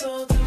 so.